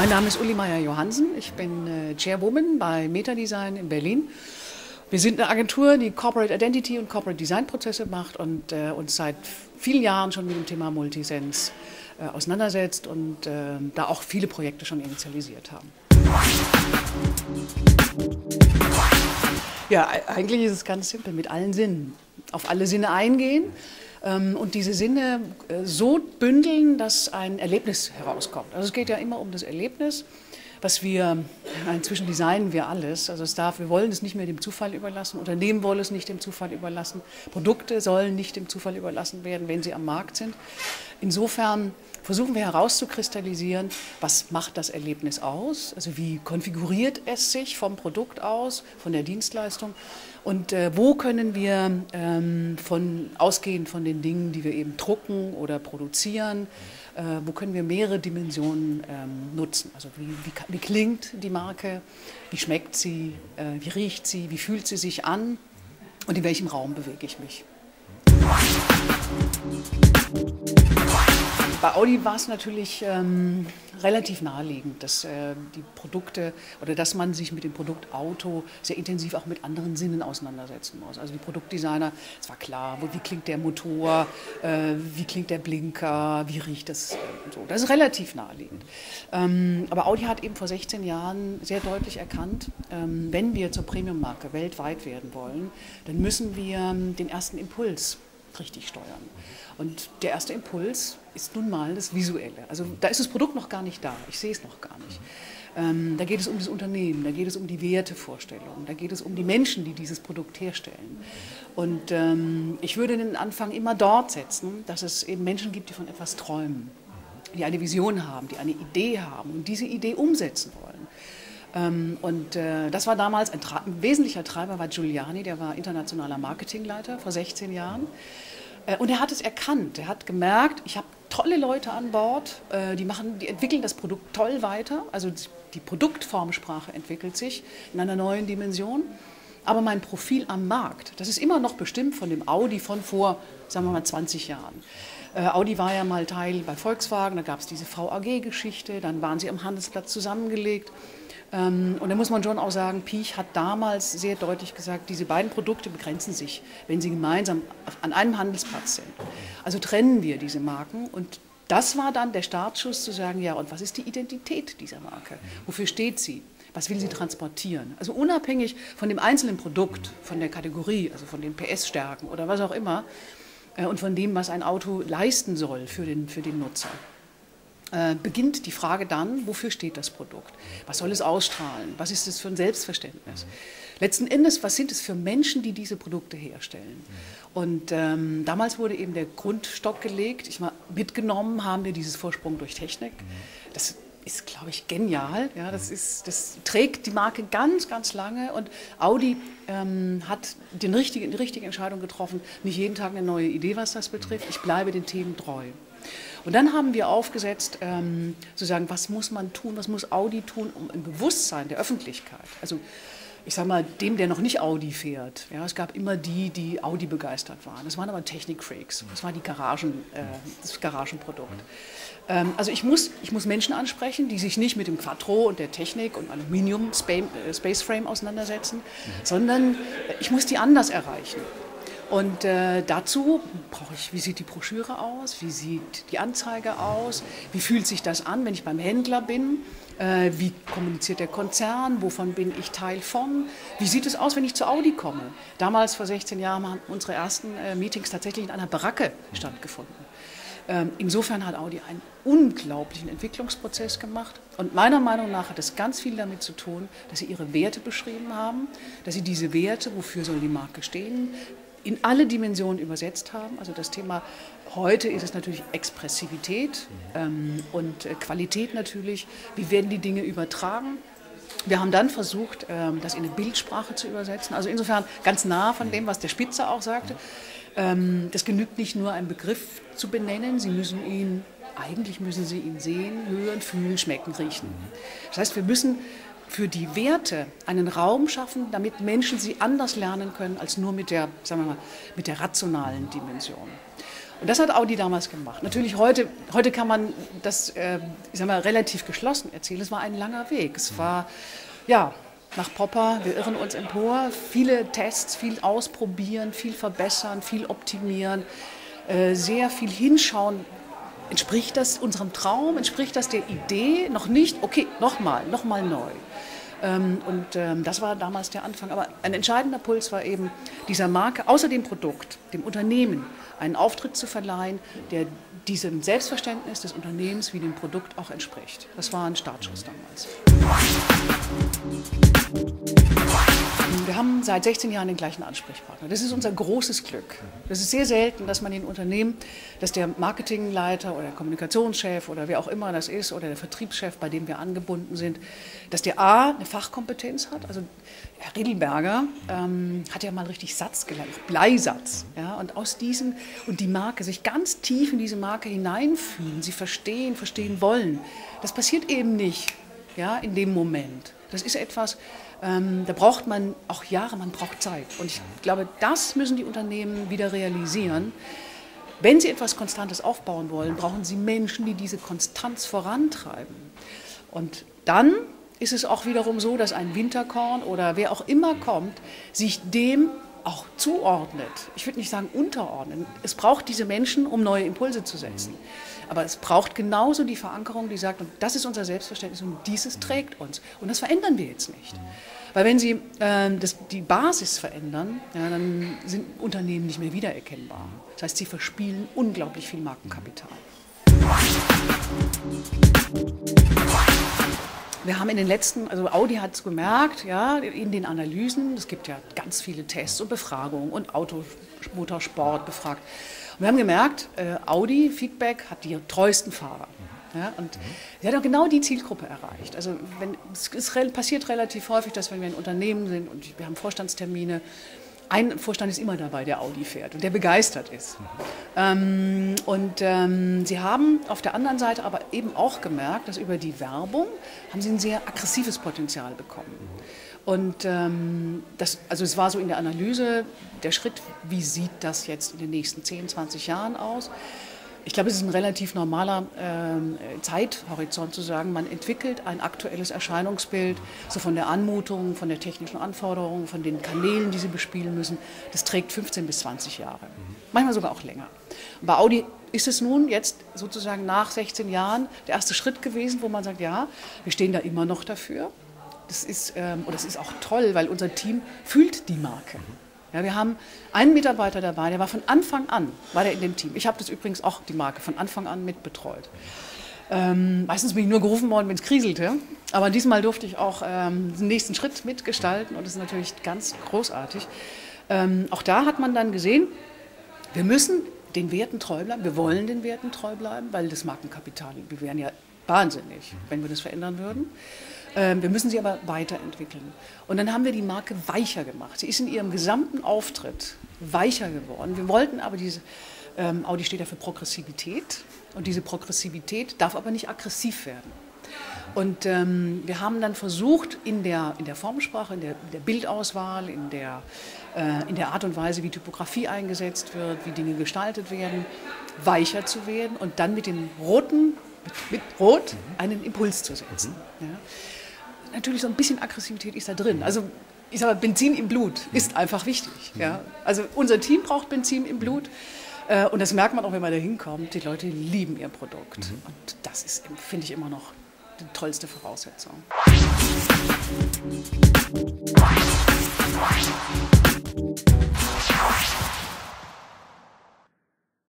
Mein Name ist Uli Meier Johansen. Ich bin äh, Chairwoman bei Metadesign in Berlin. Wir sind eine Agentur, die Corporate Identity und Corporate Design Prozesse macht und äh, uns seit vielen Jahren schon mit dem Thema Multisense äh, auseinandersetzt und äh, da auch viele Projekte schon initialisiert haben. Ja, eigentlich ist es ganz simpel, mit allen Sinnen. Auf alle Sinne eingehen und diese Sinne äh, so bündeln, dass ein Erlebnis herauskommt. Also es geht ja immer um das Erlebnis was wir, inzwischen designen wir alles, also es darf, wir wollen es nicht mehr dem Zufall überlassen, Unternehmen wollen es nicht dem Zufall überlassen, Produkte sollen nicht dem Zufall überlassen werden, wenn sie am Markt sind. Insofern versuchen wir herauszukristallisieren, was macht das Erlebnis aus, also wie konfiguriert es sich vom Produkt aus, von der Dienstleistung? Und äh, wo können wir ähm, von, ausgehend von den Dingen, die wir eben drucken oder produzieren, äh, wo können wir mehrere Dimensionen ähm, nutzen. Also wie, wie, wie, klingt die Marke, wie schmeckt sie, äh, wie riecht sie, wie fühlt sie sich an und in welchem Raum bewege ich mich. Bei Audi war es natürlich ähm, relativ naheliegend, dass äh, die Produkte oder dass man sich mit dem Produkt Auto sehr intensiv auch mit anderen Sinnen auseinandersetzen muss. Also die Produktdesigner, es war klar, wie klingt der Motor, äh, wie klingt der Blinker, wie riecht das äh, so. Das ist relativ naheliegend. Ähm, aber Audi hat eben vor 16 Jahren sehr deutlich erkannt, ähm, wenn wir zur Premium-Marke weltweit werden wollen, dann müssen wir ähm, den ersten Impuls richtig steuern. Und der erste Impuls ist nun mal das Visuelle. Also da ist das Produkt noch gar nicht da, ich sehe es noch gar nicht. Ähm, da geht es um das Unternehmen, da geht es um die Wertevorstellungen, da geht es um die Menschen, die dieses Produkt herstellen. Und ähm, ich würde den Anfang immer dort setzen, dass es eben Menschen gibt, die von etwas träumen, die eine Vision haben, die eine Idee haben und diese Idee umsetzen wollen. Ähm, und äh, das war damals ein, ein, wesentlicher Treiber, war Giuliani, der war internationaler Marketingleiter vor 16 Jahren. Äh, und er hat es erkannt. Er hat gemerkt, ich habe tolle Leute an Bord, äh, die, machen, die entwickeln das Produkt toll weiter. Also die Produktformsprache entwickelt sich in einer neuen Dimension. Aber mein Profil am Markt, das ist immer noch bestimmt von dem Audi von vor, sagen wir mal, 20 Jahren. Äh, Audi war ja mal Teil bei Volkswagen, da gab es diese VAG-Geschichte, dann waren sie am Handelsplatz zusammengelegt. Ähm, und da muss man schon auch sagen, Piech hat damals sehr deutlich gesagt, diese beiden Produkte begrenzen sich, wenn sie gemeinsam an einem Handelsplatz sind. Also trennen wir diese Marken und das war dann der Startschuss zu sagen, ja, und was ist die Identität dieser Marke? Wofür steht sie? Was will sie transportieren? Also unabhängig von dem einzelnen Produkt, von der Kategorie, also von den PS-Stärken oder was auch immer und von dem, was ein Auto leisten soll für den, für den Nutzer. Äh, beginnt die Frage dann, wofür steht das Produkt? Was soll es ausstrahlen? Was ist es für ein Selbstverständnis? Letzten Endes, was sind es für Menschen, die diese Produkte herstellen? Und ähm, damals wurde eben der Grundstock gelegt. Ich mal, mitgenommen haben wir dieses Vorsprung durch Technik. Das ist, glaube ich, genial. Ja, das, ist, das trägt die Marke ganz, ganz lange. Und Audi ähm, hat den richtigen, die richtige Entscheidung getroffen. Nicht jeden Tag eine neue Idee, was das betrifft. Ich bleibe den Themen treu. Und dann haben wir aufgesetzt, ähm, sozusagen, was muss man tun, was muss Audi tun, um im Bewusstsein der Öffentlichkeit, also ich sage mal, dem, der noch nicht Audi fährt. Ja, es gab immer die, die Audi begeistert waren. Das waren aber Technikfreaks. Das war die Garagen, äh, das Garagenprodukt. Ähm, also ich muss, ich muss Menschen ansprechen, die sich nicht mit dem Quattro und der Technik und Aluminium äh, Space Frame auseinandersetzen, sondern ich muss die anders erreichen. Und äh, dazu brauche ich, wie sieht die Broschüre aus, wie sieht die Anzeige aus, wie fühlt sich das an, wenn ich beim Händler bin, äh, wie kommuniziert der Konzern, wovon bin ich Teil von, wie sieht es aus, wenn ich zu Audi komme. Damals, vor 16 Jahren, haben unsere ersten äh, Meetings tatsächlich in einer Baracke stattgefunden. Ähm, insofern hat Audi einen unglaublichen Entwicklungsprozess gemacht. Und meiner Meinung nach hat es ganz viel damit zu tun, dass sie ihre Werte beschrieben haben, dass sie diese Werte, wofür soll die Marke stehen, in alle Dimensionen übersetzt haben. Also das Thema heute ist es natürlich Expressivität ähm, und äh, Qualität natürlich. Wie werden die Dinge übertragen? Wir haben dann versucht, ähm, das in eine Bildsprache zu übersetzen. Also insofern ganz nah von dem, was der Spitzer auch sagte. Ähm, das genügt nicht nur, einen Begriff zu benennen. Sie müssen ihn, eigentlich müssen Sie ihn sehen, hören, fühlen, schmecken, riechen. Das heißt, wir müssen für die Werte einen Raum schaffen, damit Menschen sie anders lernen können als nur mit der, sagen wir mal, mit der rationalen Dimension. Und das hat Audi damals gemacht. Natürlich heute, heute kann man das, äh, ich sag mal, relativ geschlossen erzählen. Es war ein langer Weg. Es war, ja, nach Popper, wir irren uns empor, viele Tests, viel ausprobieren, viel verbessern, viel optimieren, äh, sehr viel hinschauen. Entspricht das unserem Traum? Entspricht das der Idee? Noch nicht? Okay, nochmal, nochmal neu. Ähm, und ähm, das war damals der Anfang. Aber ein entscheidender Puls war eben dieser Marke, außer dem Produkt, dem Unternehmen, einen Auftritt zu verleihen, der diesem Selbstverständnis des Unternehmens wie dem Produkt auch entspricht. Das war ein Startschuss damals. Wir haben seit 16 Jahren den gleichen Ansprechpartner. Das ist unser großes Glück. Das ist sehr selten, dass man in Unternehmen, dass der Marketingleiter oder der Kommunikationschef oder wer auch immer das ist oder der Vertriebschef, bei dem wir angebunden sind, dass der A eine Fachkompetenz hat. Also Herr Riedelberger ähm, hat ja mal richtig Satz gelernt, Bleisatz. Ja, und aus diesem und die Marke, sich ganz tief in diese Marke hineinfühlen, sie verstehen, verstehen wollen. Das passiert eben nicht ja, in dem Moment. Das ist etwas, ähm, da braucht man auch Jahre, man braucht Zeit. Und ich glaube, das müssen die Unternehmen wieder realisieren. Wenn sie etwas Konstantes aufbauen wollen, brauchen sie Menschen, die diese Konstanz vorantreiben. Und dann ist es auch wiederum so, dass ein Winterkorn oder wer auch immer kommt, sich dem auch zuordnet. Ich würde nicht sagen unterordnen. Es braucht diese Menschen, um neue Impulse zu setzen. Aber es braucht genauso die Verankerung, die sagt, und das ist unser Selbstverständnis und dieses trägt uns. Und das verändern wir jetzt nicht. Weil wenn Sie äh, das, die Basis verändern, ja, dann sind Unternehmen nicht mehr wiedererkennbar. Das heißt, sie verspielen unglaublich viel Markenkapital. Wir haben in den letzten, also Audi hat es gemerkt, ja, in den Analysen, es gibt ja ganz viele Tests und Befragungen und Automotorsport befragt. Und wir haben gemerkt, äh, Audi Feedback hat die treuesten Fahrer. Ja, und mhm. sie hat auch genau die Zielgruppe erreicht. Also wenn, es, es passiert relativ häufig, dass wenn wir in Unternehmen sind und wir haben Vorstandstermine, ein Vorstand ist immer dabei, der Audi fährt und der begeistert ist. Ähm, und ähm, sie haben auf der anderen Seite aber eben auch gemerkt, dass über die Werbung haben sie ein sehr aggressives Potenzial bekommen. Und ähm, das, also es war so in der Analyse der Schritt, wie sieht das jetzt in den nächsten 10, 20 Jahren aus? Ich glaube, es ist ein relativ normaler äh, Zeithorizont zu sagen, man entwickelt ein aktuelles Erscheinungsbild, so von der Anmutung, von der technischen Anforderung, von den Kanälen, die sie bespielen müssen. Das trägt 15 bis 20 Jahre, manchmal sogar auch länger. Bei Audi ist es nun jetzt sozusagen nach 16 Jahren der erste Schritt gewesen, wo man sagt, ja, wir stehen da immer noch dafür. Das ist, ähm, und das ist auch toll, weil unser Team fühlt die Marke. Ja, wir haben einen Mitarbeiter dabei, der war von Anfang an, war der in dem Team. Ich habe das übrigens auch, die Marke, von Anfang an mitbetreut. Ähm, meistens bin ich nur gerufen worden, wenn es kriselte. Aber diesmal durfte ich auch ähm, den nächsten Schritt mitgestalten und das ist natürlich ganz großartig. Ähm, auch da hat man dann gesehen, wir müssen den Werten treu bleiben, wir wollen den Werten treu bleiben, weil das Markenkapital, wir wären ja wahnsinnig, wenn wir das verändern würden. Ähm, wir müssen sie aber weiterentwickeln. Und dann haben wir die Marke weicher gemacht. Sie ist in ihrem gesamten Auftritt weicher geworden. Wir wollten aber diese, ähm, Audi steht ja für Progressivität und diese Progressivität darf aber nicht aggressiv werden. Und ähm, wir haben dann versucht, in der, in der Formsprache, in der, in der Bildauswahl, in der, äh, in der Art und Weise, wie Typografie eingesetzt wird, wie Dinge gestaltet werden, weicher zu werden und dann mit dem roten, mit, mit Rot einen Impuls zu setzen. Mhm. Ja natürlich so ein bisschen Aggressivität ist da drin. Also ich sage, Benzin im Blut ist einfach wichtig. Ja. Also unser Team braucht Benzin im Blut. Äh, und das merkt man auch, wenn man da hinkommt. Die Leute lieben ihr Produkt. Mhm. Und das ist, finde ich, immer noch die tollste Voraussetzung. Musik